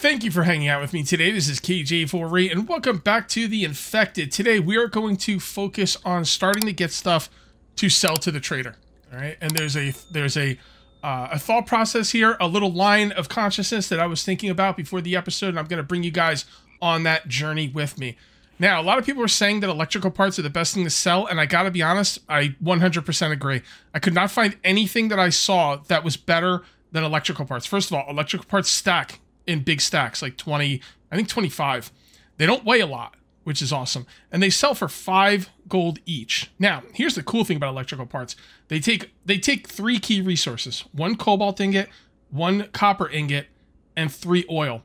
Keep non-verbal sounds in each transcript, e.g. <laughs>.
Thank you for hanging out with me today. This is Kage848, and welcome back to The Infected. Today, we are going to focus on starting to get stuff to sell to the trader. All right, and there's a there's a uh, a thought process here, a little line of consciousness that I was thinking about before the episode, and I'm going to bring you guys on that journey with me. Now, a lot of people are saying that electrical parts are the best thing to sell, and I got to be honest, I 100% agree. I could not find anything that I saw that was better than electrical parts. First of all, electrical parts stack in big stacks, like 20, I think 25. They don't weigh a lot, which is awesome. And they sell for five gold each. Now, here's the cool thing about electrical parts. They take they take three key resources: one cobalt ingot, one copper ingot, and three oil.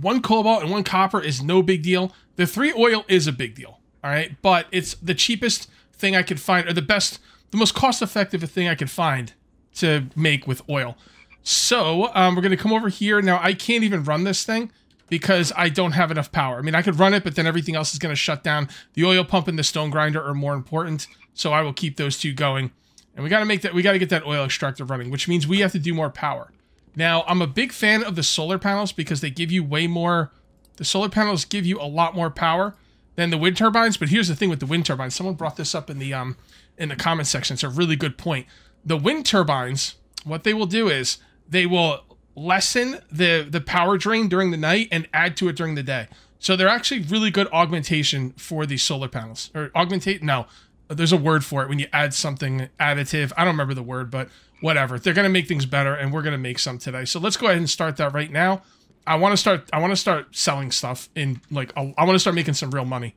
One cobalt and one copper is no big deal. The three oil is a big deal. All right, but it's the cheapest thing I could find, or the best, the most cost-effective thing I could find to make with oil. So um, we're going to come over here. Now, I can't even run this thing because I don't have enough power. I mean, I could run it, but then everything else is going to shut down. The oil pump and the stone grinder are more important, so I will keep those two going. And we got to make that, we got to get that oil extractor running, which means we have to do more power. Now, I'm a big fan of the solar panels because they give you way more, the solar panels give you a lot more power than the wind turbines. But here's the thing with the wind turbines. Someone brought this up in the, um, in the comment section. It's a really good point. The wind turbines, what they will do is they will lessen the the power drain during the night and add to it during the day. So they're actually really good augmentation for these solar panels. Or augmentate no, there's a word for it when you add something additive. I don't remember the word, but whatever. They're going to make things better and we're going to make some today. So let's go ahead and start that right now. I want to start I want to start selling stuff in like I want to start making some real money.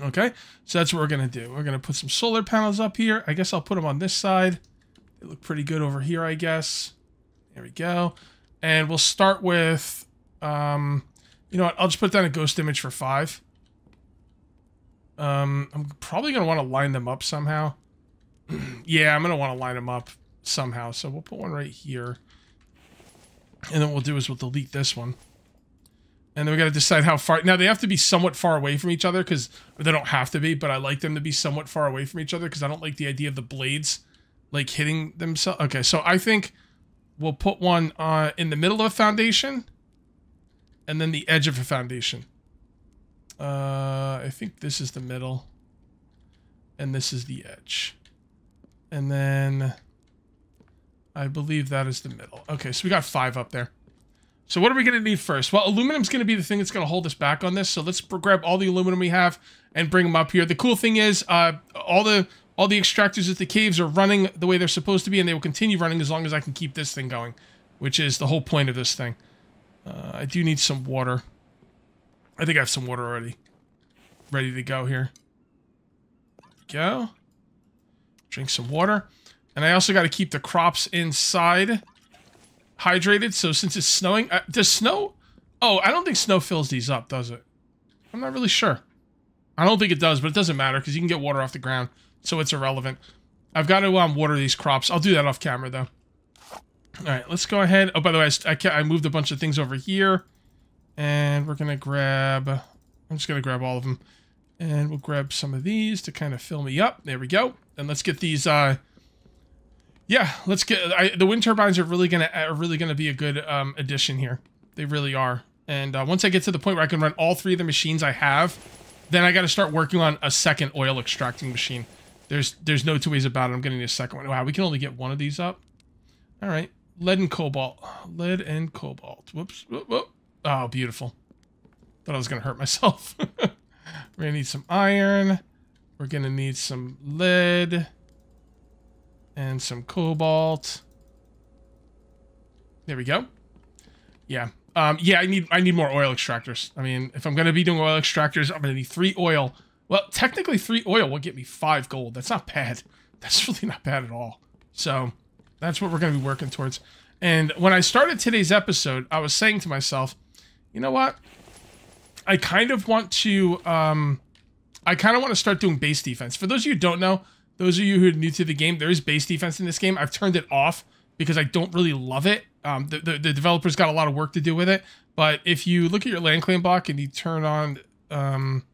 Okay? So that's what we're going to do. We're going to put some solar panels up here. I guess I'll put them on this side. They look pretty good over here, I guess. There we go. And we'll start with, um, you know what? I'll just put down a ghost image for five. Um, I'm probably going to want to line them up somehow. <clears throat> yeah, I'm going to want to line them up somehow. So we'll put one right here. And then what we'll do is we'll delete this one. And then we got to decide how far. Now, they have to be somewhat far away from each other because they don't have to be, but I like them to be somewhat far away from each other because I don't like the idea of the blades like hitting themselves. Okay, so I think we'll put one uh, in the middle of a foundation and then the edge of a foundation. Uh, I think this is the middle and this is the edge. And then I believe that is the middle. Okay, so we got five up there. So what are we going to need first? Well, aluminum's going to be the thing that's going to hold us back on this. So let's grab all the aluminum we have and bring them up here. The cool thing is uh, all the all the extractors at the caves are running the way they're supposed to be, and they will continue running as long as I can keep this thing going, which is the whole point of this thing. Uh, I do need some water. I think I have some water already ready to go here. Go. Drink some water. And I also got to keep the crops inside hydrated. So since it's snowing, uh, does snow? Oh, I don't think snow fills these up, does it? I'm not really sure. I don't think it does, but it doesn't matter because you can get water off the ground so it's irrelevant. I've got to um, water these crops. I'll do that off camera, though. All right, let's go ahead. Oh, by the way, I, I, I moved a bunch of things over here. And we're going to grab... I'm just going to grab all of them. And we'll grab some of these to kind of fill me up. There we go. And let's get these... Uh, yeah, let's get... I, the wind turbines are really going to are really to be a good um, addition here. They really are. And uh, once I get to the point where I can run all three of the machines I have, then I got to start working on a second oil extracting machine. There's there's no two ways about it. I'm getting a second one. Wow, we can only get one of these up. All right. Lead and cobalt. Lead and cobalt. Whoops. Whoop, whoop. Oh, beautiful. Thought I was to hurt myself. <laughs> We're to need some iron. We're to need some lead. And some cobalt. There we go. Yeah. Um, yeah, I need I need more oil extractors. I mean, if I'm going to be doing oil extractors, I'm to need three oil well, technically three oil will get me five gold. That's not bad. <laughs> That's really not bad at all. So that's what we're going to be working towards. And when I started today's episode, I was saying to myself, you know what? I kind of want to, um, I kind of want to start doing base defense. For those of you who don't know, those of you who are new to the game, there is base defense in this game. I've turned it off because I don't really love it. Um, the, the, the developers got a lot of work to do with it. But if you look at your land claim block and you turn on, um,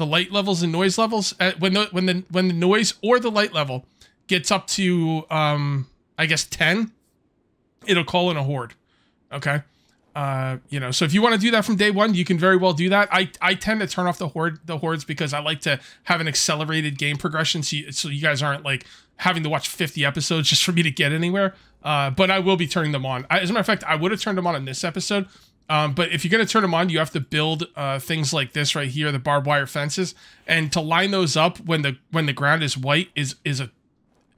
the light levels and noise levels uh, when the when the when the noise or the light level gets up to um I guess 10 it'll call in a horde okay Uh, you know, so if you want to do that from day one, you can very well do that. I, I tend to turn off the horde the hordes because I like to have an accelerated game progression, so you, so you guys aren't like having to watch 50 episodes just for me to get anywhere. Uh, but I will be turning them on. I, as a matter of fact, I would have turned them on in this episode. Um, but if you're going to turn them on, you have to build uh, things like this right here, the barbed wire fences, and to line those up when the when the ground is white is is a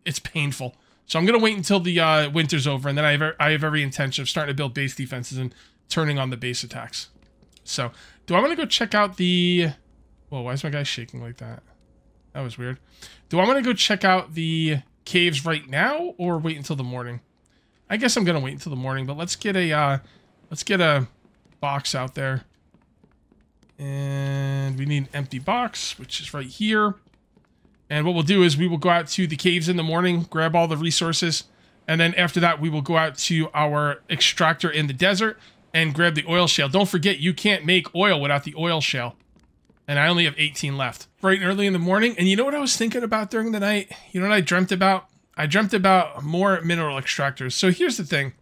it's painful. So I'm gonna wait until the uh, winter's over, and then I have I have every intention of starting to build base defenses and turning on the base attacks. So, do I want to go check out the? Whoa, why is my guy shaking like that? That was weird. Do I want to go check out the caves right now, or wait until the morning? I guess I'm gonna wait until the morning, but let's get a uh, let's get a box out there, and we need an empty box, which is right here. And what we'll do is we will go out to the caves in the morning, grab all the resources, and then after that, we will go out to our extractor in the desert and grab the oil shale. Don't forget, you can't make oil without the oil shale. And I only have 18 left. Bright and early in the morning. And you know what I was thinking about during the night? You know what I dreamt about? I dreamt about more mineral extractors. So here's the thing.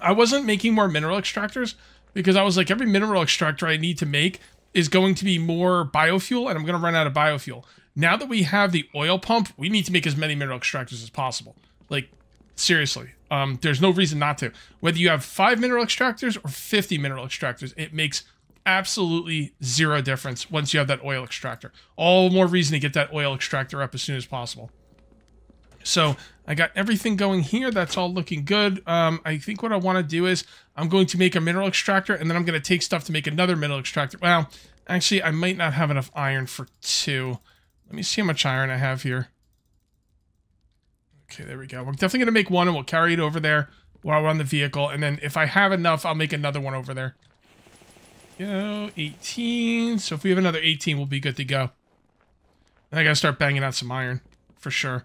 I wasn't making more mineral extractors because I was like, every mineral extractor I need to make is going to be more biofuel, and I'm going to run out of biofuel. Now that we have the oil pump, we need to make as many mineral extractors as possible. Like, seriously. Um, there's no reason not to. Whether you have five mineral extractors or 50 mineral extractors, it makes absolutely zero difference once you have that oil extractor. All more reason to get that oil extractor up as soon as possible. So I got everything going here. That's all looking good. Um, I think what I want to do is I'm going to make a mineral extractor and then I'm going to take stuff to make another mineral extractor. Well, actually, I might not have enough iron for two. Let me see how much iron I have here. Okay, there we go. We're definitely going to make one and we'll carry it over there while we're on the vehicle. And then if I have enough, I'll make another one over there. Go, 18. So if we have another 18, we'll be good to go. And I got to start banging out some iron for sure.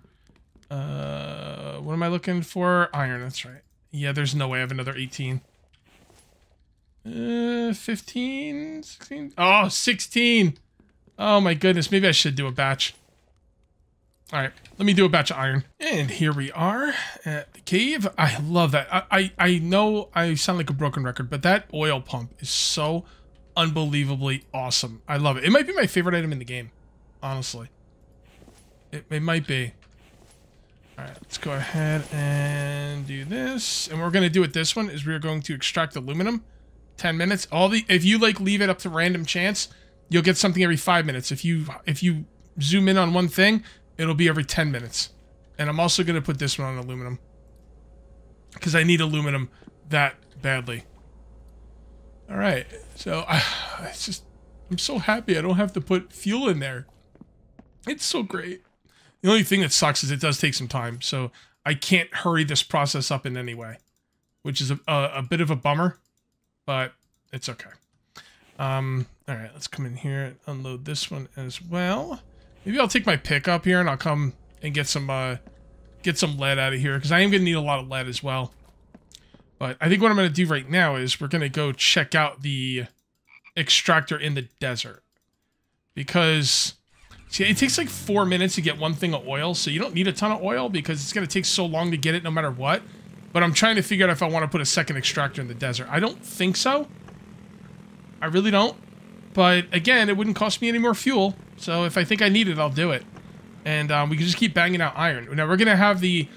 Uh, what am I looking for? Iron, that's right. Yeah, there's no way I have another 18. Uh, 15, 16? Oh, 16! Oh my goodness, maybe I should do a batch. All right, let me do a batch of iron. And here we are at the cave. I love that. I, I, I know I sound like a broken record, but that oil pump is so unbelievably awesome. I love it. It might be my favorite item in the game, honestly. It, it might be. All right, let's go ahead and do this. And we're going to do with this one is we're going to extract aluminum. 10 minutes. All the If you, like, leave it up to random chance, you'll get something every five minutes. If you if you zoom in on one thing, it'll be every 10 minutes. And I'm also going to put this one on aluminum. Because I need aluminum that badly. All right. So, I, <sighs> it's just, I'm so happy I don't have to put fuel in there. It's so great. The only thing that sucks is it does take some time. So, I can't hurry this process up in any way. Which is a, a, a bit of a bummer. But it's okay. Um, all right, let's come in here and unload this one as well. Maybe I'll take my pickup here and I'll come and get some uh, get some lead out of here because I am going to need a lot of lead as well. But I think what I'm going to do right now is we're going to go check out the extractor in the desert. Because, see, it takes like four minutes to get one thing of oil, so you don't need a ton of oil because it's going to take so long to get it no matter what. But I'm trying to figure out if I want to put a second extractor in the desert. I don't think so. I really don't. But again, it wouldn't cost me any more fuel. So if I think I need it, I'll do it. And um, we can just keep banging out iron. Now we're gonna have the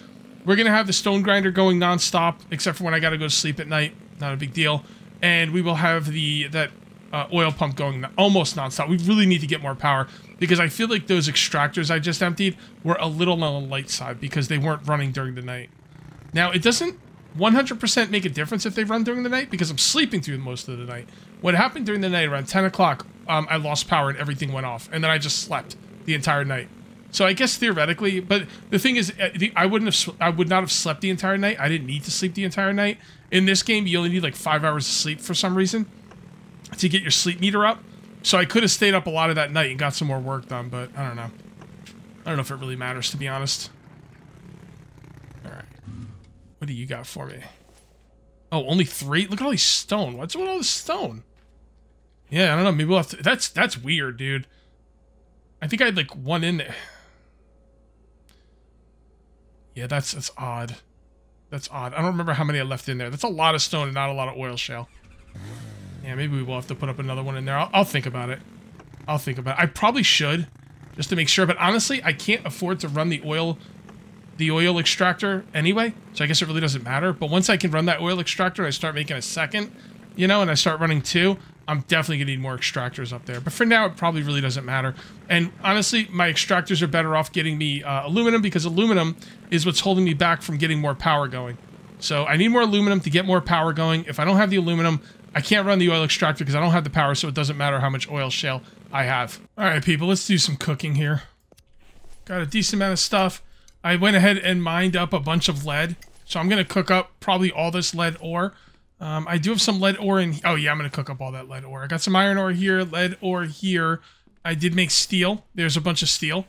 we're gonna have the stone grinder going nonstop, except for when I gotta go to sleep at night. Not a big deal. And we will have the that uh, oil pump going almost nonstop. We really need to get more power because I feel like those extractors I just emptied were a little on the light side because they weren't running during the night. Now it doesn't 100% make a difference if they run during the night because I'm sleeping through most of the night. What happened during the night around 10 o'clock, um, I lost power and everything went off, and then I just slept the entire night. So I guess theoretically, but the thing is, uh, I wouldn't have, I would not have slept the entire night. I didn't need to sleep the entire night. In this game, you only need like five hours of sleep for some reason to get your sleep meter up. So I could have stayed up a lot of that night and got some more work done, but I don't know. I don't know if it really matters, to be honest. All right. What do you got for me? Oh, only three? Look at all these stone. What's with all this stone? Yeah, I don't know. Maybe we'll have to... That's, that's weird, dude. I think I had, like, one in there. Yeah, that's, that's odd. That's odd. I don't remember how many I left in there. That's a lot of stone and not a lot of oil shale. Yeah, maybe we will have to put up another one in there. I'll, I'll think about it. I'll think about it. I probably should, just to make sure. But honestly, I can't afford to run the oil the oil extractor anyway, so I guess it really doesn't matter. But once I can run that oil extractor, I start making a second, you know, and I start running two, I'm definitely gonna need more extractors up there. But for now, it probably really doesn't matter. And honestly, my extractors are better off getting me uh, aluminum because aluminum is what's holding me back from getting more power going. So I need more aluminum to get more power going. If I don't have the aluminum, I can't run the oil extractor because I don't have the power, so it doesn't matter how much oil shale I have. All right, people, let's do some cooking here. Got a decent amount of stuff. I went ahead and mined up a bunch of lead. So I'm going to cook up probably all this lead ore. Um, I do have some lead ore in... Oh, yeah, I'm to cook up all that lead ore. I got some iron ore here, lead ore here. I did make steel. There's a bunch of steel.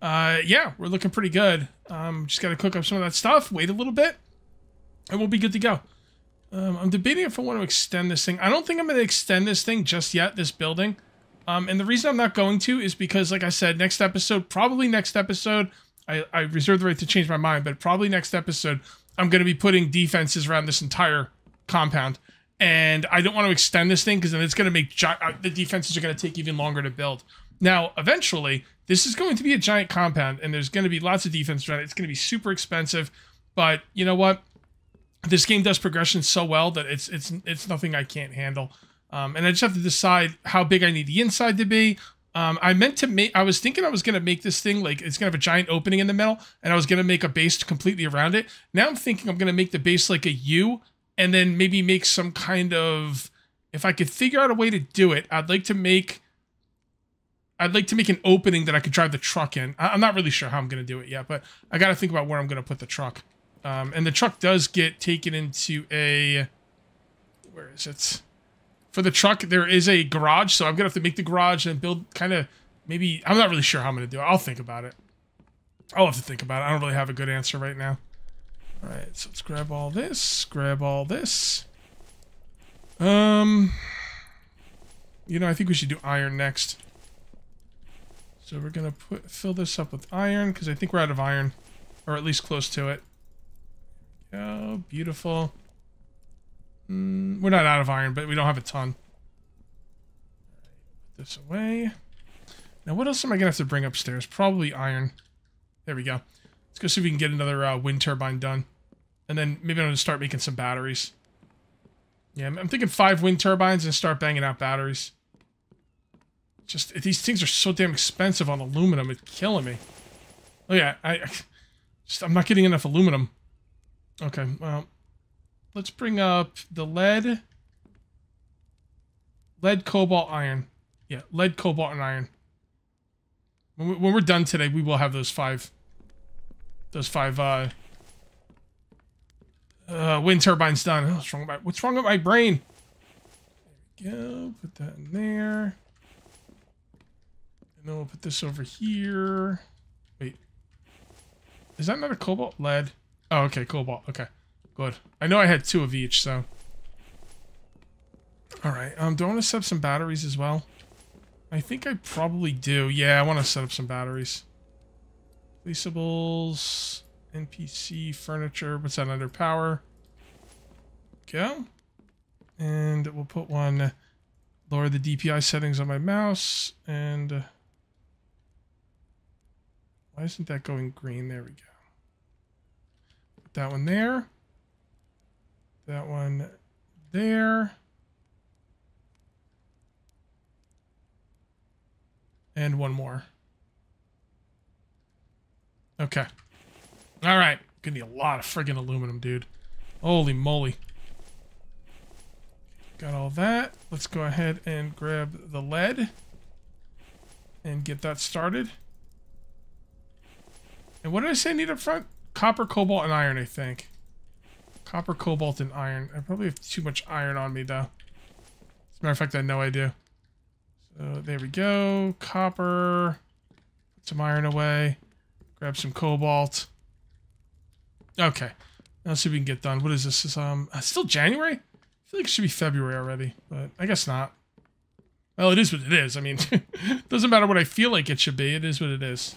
Uh, yeah, we're looking pretty good. Um, just got to cook up some of that stuff, wait a little bit, and we'll be good to go. Um, I'm debating if I want to extend this thing. I don't think I'm going to extend this thing just yet, this building. Um, and the reason I'm not going to is because, like I said, next episode, probably next episode, I, I reserve the right to change my mind, but probably next episode, I'm going to be putting defenses around this entire compound. And I don't want to extend this thing because then it's going to make uh, the defenses are going to take even longer to build. Now, eventually, this is going to be a giant compound, and there's going to be lots of defense around it. It's going to be super expensive, but you know what? This game does progression so well that it's it's it's nothing I can't handle. Um, and I just have to decide how big I need the inside to be, um, I meant to make, I was thinking I was going to make this thing like it's going to have a giant opening in the middle and I was going to make a base completely around it. Now I'm thinking I'm going to make the base like a U and then maybe make some kind of, if I could figure out a way to do it, I'd like to make, I'd like to make an opening that I could drive the truck in. I, am not really sure how I'm going to do it yet, but I got to think about where I'm going to put the truck. Um, and the truck does get taken into a, where is it? for the truck, there is a garage, so I'm gonna have to make the garage and build kind of maybe. I'm not really sure how I'm gonna do it. I'll think about it. I'll have to think about it. I don't really have a good answer right now. All right, so let's grab all this. Grab all this. Um, you know, I think we should do iron next. So we're gonna put fill this up with iron because I think we're out of iron, or at least close to it. Oh, beautiful. Mm, we're not out of iron, but we don't have a ton. Put this away. Now, what else am I going to have to bring upstairs? Probably iron. There we go. Let's go see if we can get another uh, wind turbine done. And then maybe I'm going to start making some batteries. Yeah, I'm thinking five wind turbines and start banging out batteries. Just, these things are so damn expensive on aluminum. It's killing me. Oh, yeah. I, <laughs> just, I'm not getting enough aluminum. Okay, well, Let's bring up the lead. Lead, cobalt, iron. Yeah, lead, cobalt, and iron. When we're done today, we will have those five. Those five uh, uh, wind turbines done. Oh, what's wrong with my, what's wrong with my brain? There we go. Put that in there. And then we'll put this over here. Wait. Is that not a cobalt? Lead. Oh, okay, cobalt. Okay. Good. I know I had two of each, so. Alright, um, do I want to set up some batteries as well? I think I probably do. Yeah, I want to set up some batteries. Placeables, NPC, furniture. What's that under power? Go. And we'll put one, lower the DPI settings on my mouse, and... Uh, why isn't that going green? There we go. Put that one there. That one there. And one more. Okay. All right. Gonna need a lot of friggin' aluminum, dude. Holy moly. Got all that. Let's go ahead and grab the lead and get that started. And what did I say I need up front? Copper, cobalt, and iron, I think. Copper, cobalt, and iron. I probably have too much iron on me, though. As a matter of fact, I know I do. So there we go. Copper. Put some iron away. Grab some cobalt. Okay. Let's see if we can get done. What is this? Is um still January? I feel like it should be February already, but I guess not. Well, it is what it is. I mean, <laughs> doesn't matter what I feel like it should be. It is what it is.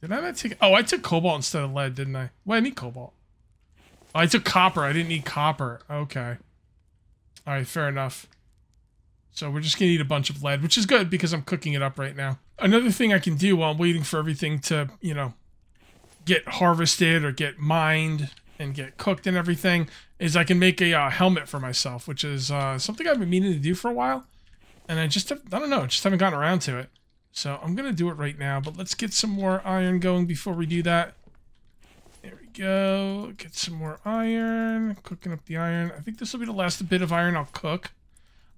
Did I not take... Oh, I took cobalt instead of lead, didn't I? Well, I need cobalt. Oh, I took copper. I didn't need copper. Okay. All right, fair enough. So we're just going to need a bunch of lead, which is good because I'm cooking it up right now. Another thing I can do while I'm waiting for everything to, you know, get harvested or get mined and get cooked and everything is I can make a uh, helmet for myself, which is uh, something I've been meaning to do for a while. And I just, have, I don't know, just haven't gotten around to it. So I'm going to do it right now, but let's get some more iron going before we do that. There we go. Get some more iron. Cooking up the iron. I think this will be the last bit of iron I'll cook.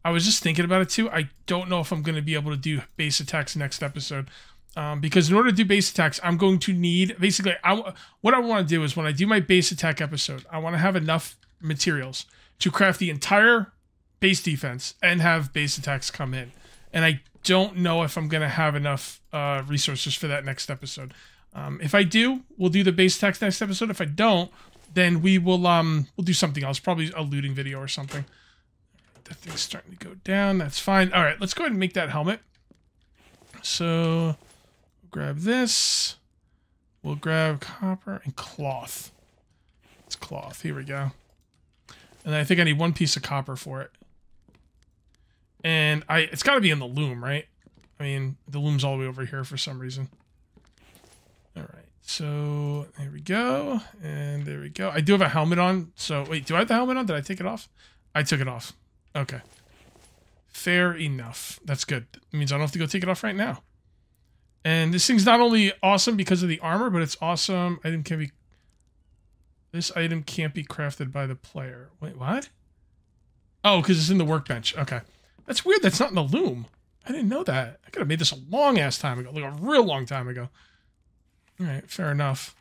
I was just thinking about it too. I don't know if I'm going to be able to do base attacks next episode. Um, because in order to do base attacks, I'm going to need basically. I what I want to do is when I do my base attack episode, I want to have enough materials to craft the entire base defense and have base attacks come in. And I don't know if I'm going to have enough uh, resources for that next episode. Um, if I do, we'll do the base attacks next episode. If I don't, then we will um we'll do something else, probably a looting video or something. That thing's starting to go down. That's fine. All right, let's go ahead and make that helmet. So grab this. We'll grab copper and cloth. It's cloth. Here we go. And I think I need one piece of copper for it. And I it's got to be in the loom, right? I mean, the loom's all the way over here for some reason. All right. So there we go. And there we go. I do have a helmet on. So wait, do I have the helmet on? Did I take it off? I took it off. Okay. Fair enough. That's good. It means I don't have to go take it off right now. And this thing's not only awesome because of the armor, but it's awesome. Item can be. This item can't be crafted by the player. Wait, what? Oh, because it's in the workbench. Okay. That's weird. That's not in the loom. I didn't know that. I could have made this a long ass time ago, like a real long time ago. All right, fair enough.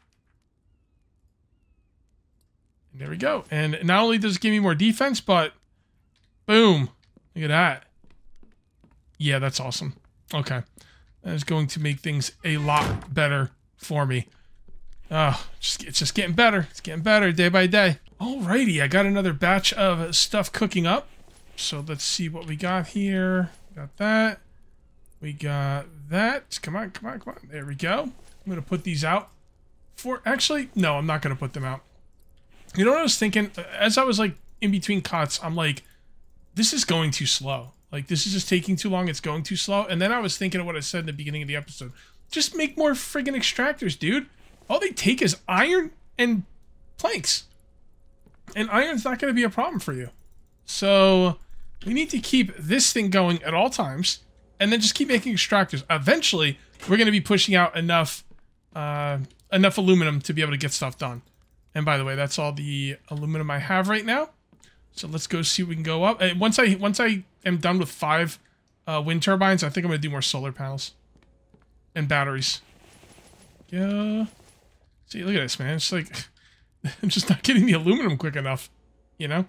There we go. And not only does it give me more defense, but boom. Look at that. Yeah, that's awesome. Okay. That is going to make things a lot better for me. Oh, just, it's just getting better. It's getting better day by day. Alrighty, I got another batch of stuff cooking up. So let's see what we got here. Got that. We got that. Come on, come on, come on. There we go. I'm going to put these out. For Actually, no, I'm not going to put them out. You know what I was thinking? As I was like in between cuts, I'm like, this is going too slow. Like, this is just taking too long. It's going too slow. And then I was thinking of what I said in the beginning of the episode. Just make more friggin' extractors, dude. All they take is iron and planks. And iron's not going to be a problem for you. So, we need to keep this thing going at all times. And then just keep making extractors. Eventually, we're going to be pushing out enough, uh, enough aluminum to be able to get stuff done. And by the way, that's all the aluminum I have right now. So let's go see if we can go up. And once I once I am done with five uh, wind turbines, I think I'm gonna do more solar panels and batteries. Yeah. See, look at this, man. It's like <laughs> I'm just not getting the aluminum quick enough. You know,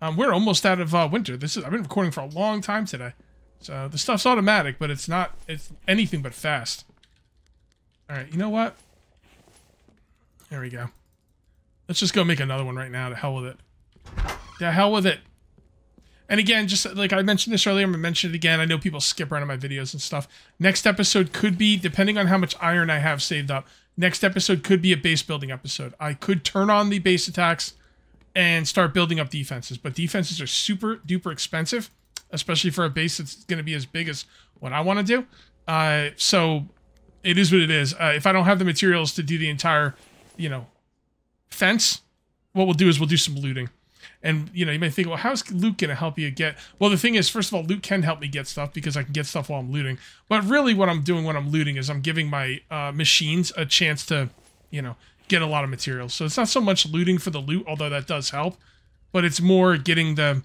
um, we're almost out of uh, winter. This is I've been recording for a long time today, so the stuff's automatic, but it's not. It's anything but fast. All right, you know what? There we go. Let's just go make another one right now. To hell with it. The hell with it. And again, just like I mentioned this earlier, I'm going to mention it again. I know people skip around my videos and stuff. Next episode could be, depending on how much iron I have saved up, next episode could be a base building episode. I could turn on the base attacks and start building up defenses. But defenses are super duper expensive, especially for a base that's going to be as big as what I want to do. Uh, so it is what it is. Uh, if I don't have the materials to do the entire, you know, fence, what we'll do is we'll do some looting. And you know, you may think, well, how's loot gonna help you get? Well, the thing is, first of all, loot can help me get stuff because I can get stuff while I'm looting. But really, what I'm doing when I'm looting is I'm giving my uh, machines a chance to, you know, get a lot of materials. So it's not so much looting for the loot, although that does help, but it's more getting the,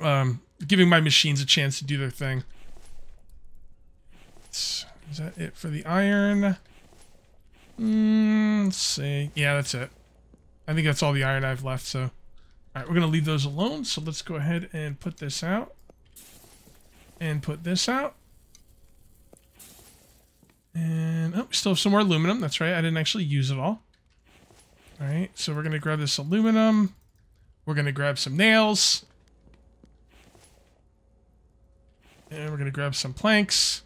um, giving my machines a chance to do their thing. Is that it for the iron? Mm, let's see. Yeah, that's it. I think that's all the iron I've left, so... We're going to leave those alone, so let's go ahead and put this out. And put this out. And, oh, we still have some more aluminum. That's right, I didn't actually use it all. Alright, so we're going to grab this aluminum. We're going to grab some nails. And we're going to grab some planks.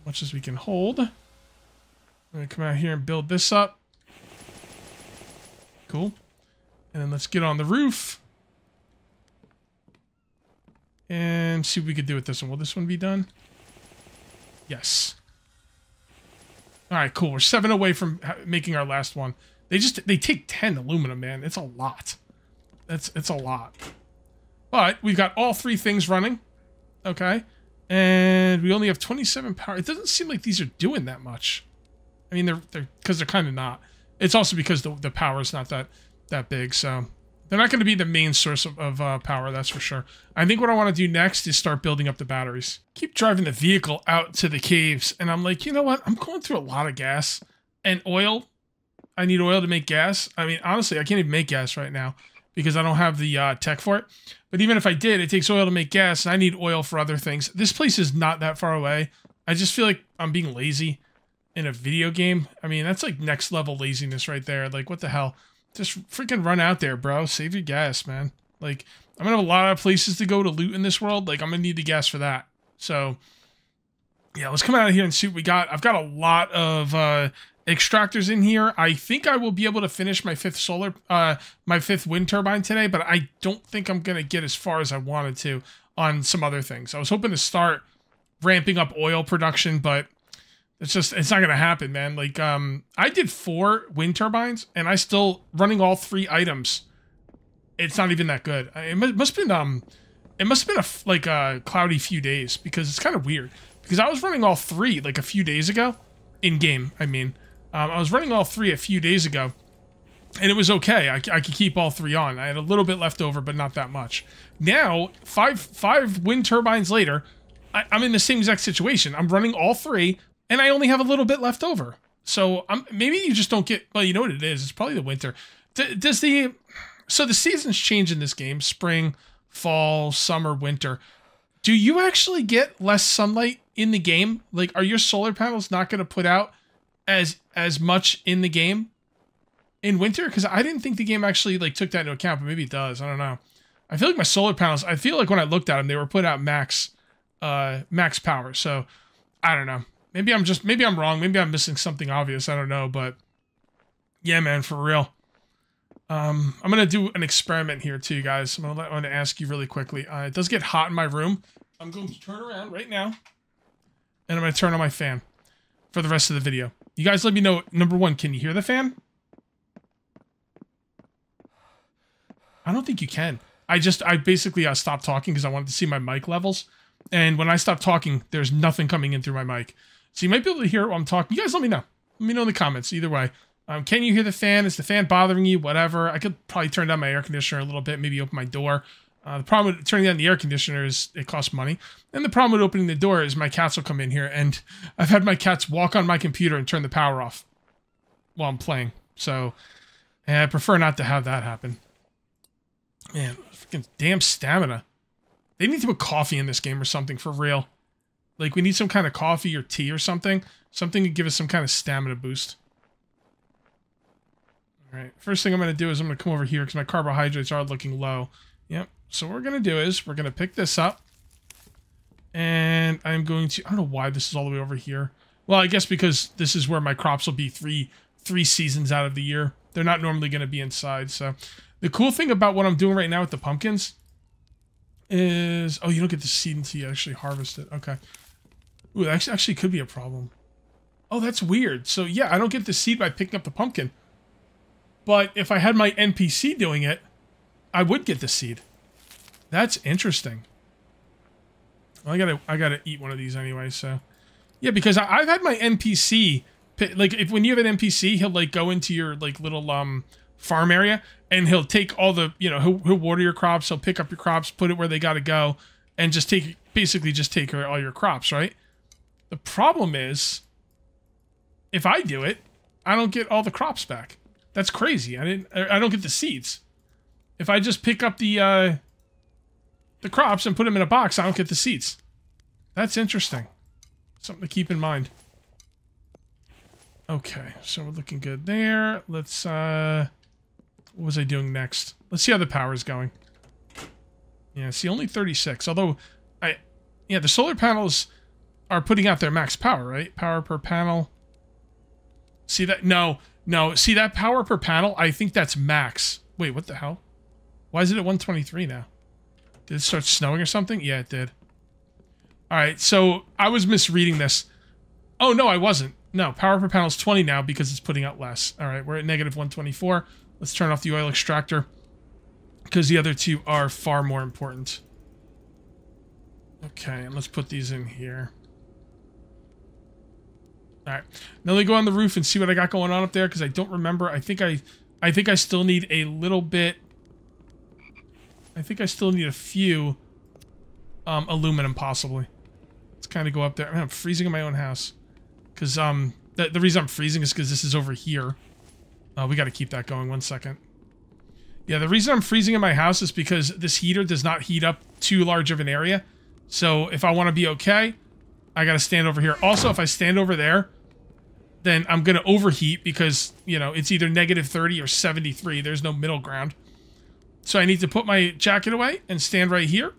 As much as we can hold. I'm going to come out here and build this up. Cool. And then let's get on the roof. And see what we could do with this one. Will this one be done? Yes. All right, cool. We're seven away from making our last one. They just, they take 10 aluminum, man. It's a lot. That's, it's a lot. But we've got all three things running. Okay. And we only have 27 power. It doesn't seem like these are doing that much. I mean, they're, they're, because they're kind of not. It's also because the, the power is not that, that big, so they're not going to be the main source of, of uh, power, that's for sure. I think what I want to do next is start building up the batteries. Keep driving the vehicle out to the caves, and I'm like, you know what? I'm going through a lot of gas and oil. I need oil to make gas. I mean, honestly, I can't even make gas right now because I don't have the uh, tech for it. But even if I did, it takes oil to make gas, and I need oil for other things. This place is not that far away. I just feel like I'm being lazy in a video game. I mean, that's like next level laziness right there. Like, what the hell? Just freaking run out there, bro. Save your gas, man. Like, I'm gonna have a lot of places to go to loot in this world. Like, I'm gonna need the gas for that. So, yeah, let's come out of here and see what we got. I've got a lot of uh, extractors in here. I think I will be able to finish my fifth solar, uh, my fifth wind turbine today, but I don't think I'm gonna get as far as I wanted to on some other things. I was hoping to start ramping up oil production, but it's just it's not gonna happen, man. Like um, I did four wind turbines, and I still running all three items. It's not even that good. It must have been um, it must have been a like a cloudy few days because it's kind of weird. Because I was running all three like a few days ago, in game. I mean, um, I was running all three a few days ago, and it was okay. I, I could keep all three on. I had a little bit left over, but not that much. Now, five five wind turbines later, I, I'm in the same exact situation. I'm running all three and I only have a little bit left over. So I'm, maybe you just don't get. Well, you know what it is. It's probably the winter. D does the so the seasons change in this game? Spring, fall, summer, winter. Do you actually get less sunlight in the game? Like, are your solar panels not going to put out as as much in the game in winter? Because I didn't think the game actually like took that into account, but maybe it does. I don't know. I feel like my solar panels. I feel like when I looked at them, they were put out max, uh, max power. So I don't know. Maybe I'm just maybe I'm wrong. Maybe I'm missing something obvious. I don't know, but yeah, man, for real. Um, I'm gonna do an experiment here too, guys. I'm gonna, I'm gonna ask you really quickly. Uh, it does get hot in my room. I'm going to turn around right now, and I'm gonna turn on my fan for the rest of the video. You guys, let me know. Number one, can you hear the fan? I don't think you can. I just I basically uh, stopped talking because I wanted to see my mic levels, and when I stopped talking, there's nothing coming in through my mic. So you might be able to hear what I'm talking. You guys let me know. Let me know in the comments. Either way. Um, can you hear the fan? Is the fan bothering you? Whatever. I could probably turn down my air conditioner a little bit. Maybe open my door. Uh, the problem with turning down the air conditioner is it costs money. And the problem with opening the door is my cats will come in here. And <laughs> I've had my cats walk on my computer and turn the power off while I'm playing. So I prefer not to have that happen. Man, freaking damn stamina. They need to put coffee in this game or something for real. Like, we need some kind of coffee or tea or something. Something to give us some kind of stamina boost. Alright, first thing I'm going to do is I'm going to come over here because my carbohydrates are looking low. Yep, so what we're going to do is we're going to pick this up. And I'm going to... I don't know why this is all the way over here. Well, I guess because this is where my crops will be three three seasons out of the year. They're not normally going to be inside, so... The cool thing about what I'm doing right now with the pumpkins is... Oh, you don't get the seed until you actually harvest it. Okay. Ooh, that actually could be a problem. Oh, that's weird. So yeah, I don't get the seed by picking up the pumpkin. But if I had my NPC doing it, I would get the seed. That's interesting. Well, I gotta, I gotta eat one of these anyway. So, yeah, because I, have had my NPC like if when you have an NPC, he'll like go into your like little um farm area and he'll take all the you know he'll, he'll water your crops, he'll pick up your crops, put it where they gotta go, and just take basically just take all your crops, right? The problem is, if I do it, I don't get all the crops back. That's crazy. I didn't. I don't get the seeds. If I just pick up the uh, the crops and put them in a box, I don't get the seeds. That's interesting. Something to keep in mind. Okay, so we're looking good there. Let's. uh What was I doing next? Let's see how the power is going. Yeah, see, only 36. Although, I, yeah, the solar panels are putting out their max power, right? Power per panel. See that? No, no. See that power per panel? I think that's max. Wait, what the hell? Why is it at 123 now? Did it start snowing or something? Yeah, it did. All right, so I was misreading this. Oh, no, I wasn't. No, power per panel is 20 now because it's putting out less. All right, we're at negative 124. Let's turn off the oil extractor because the other two are far more important. Okay, and let's put these in here. All right, now let me go on the roof and see what I got going on up there because I don't remember. I think I, I think I still need a little bit. I think I still need a few um, aluminum possibly. Let's kind of go up there. I'm freezing in my own house because um, the, the reason I'm freezing is because this is over here. Uh, we got to keep that going. One second. Yeah, the reason I'm freezing in my house is because this heater does not heat up too large of an area. So if I want to be okay, I got to stand over here. Also, if I stand over there, then I'm going to overheat because, you know, it's either negative 30 or 73. There's no middle ground. So I need to put my jacket away and stand right here.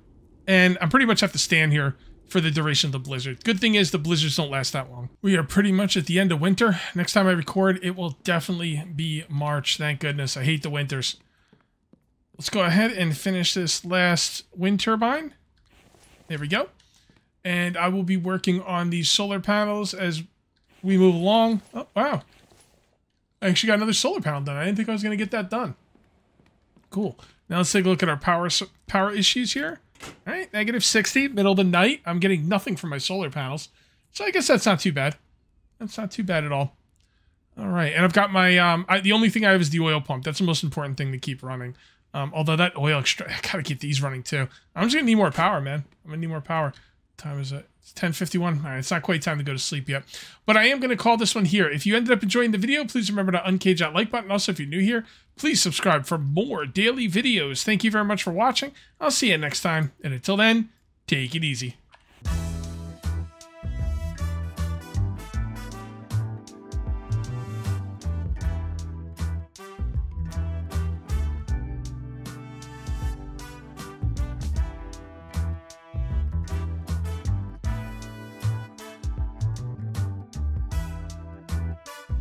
And I pretty much have to stand here for the duration of the blizzard. Good thing is the blizzards don't last that long. We are pretty much at the end of winter. Next time I record, it will definitely be March. Thank goodness. I hate the winters. Let's go ahead and finish this last wind turbine. There we go. And I will be working on these solar panels as we move along. Oh, wow. I actually got another solar panel done. I didn't think I was going to get that done. Cool. Now let's take a look at our power power issues here. All right, negative 60, middle of the night. I'm getting nothing from my solar panels. So I guess that's not too bad. That's not too bad at all. All right, and I've got my, um, I, the only thing I have is the oil pump. That's the most important thing to keep running. Um, although that oil extra, <laughs> I gotta keep these running too. I'm just gonna need more power, man. I'm gonna need more power. What time is it? It's 10.51. All right, it's not quite time to go to sleep yet. But I am going to call this one here. If you ended up enjoying the video, please remember to uncage that like button. Also, if you're new here, please subscribe for more daily videos. Thank you very much for watching. I'll see you next time. And until then, take it easy.